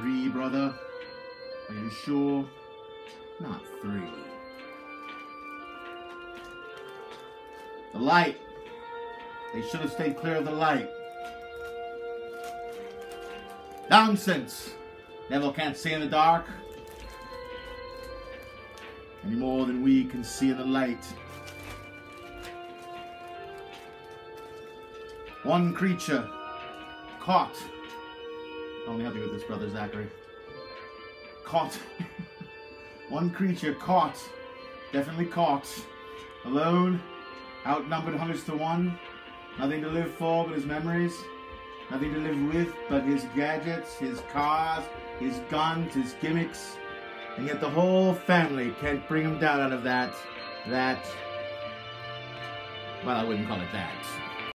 Three, brother. Are you sure? Not three. The light. They should have stayed clear of the light. Nonsense! Neville can't see in the dark. Any more than we can see in the light. One creature caught. I'll help you with this, brother Zachary. Caught. One creature caught. Definitely caught. Alone. Outnumbered hundreds to one. Nothing to live for but his memories. Nothing to live with but his gadgets, his cars, his guns, his gimmicks. And yet the whole family can't bring him down out of that, that, well, I wouldn't call it that.